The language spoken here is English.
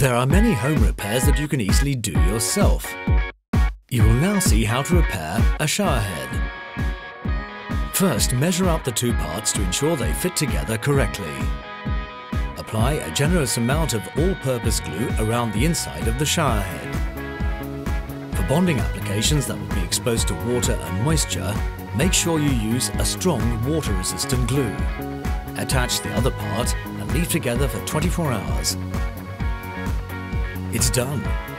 There are many home repairs that you can easily do yourself. You will now see how to repair a shower head. First, measure up the two parts to ensure they fit together correctly. Apply a generous amount of all-purpose glue around the inside of the shower head. For bonding applications that will be exposed to water and moisture, make sure you use a strong water-resistant glue. Attach the other part and leave together for 24 hours. It's done.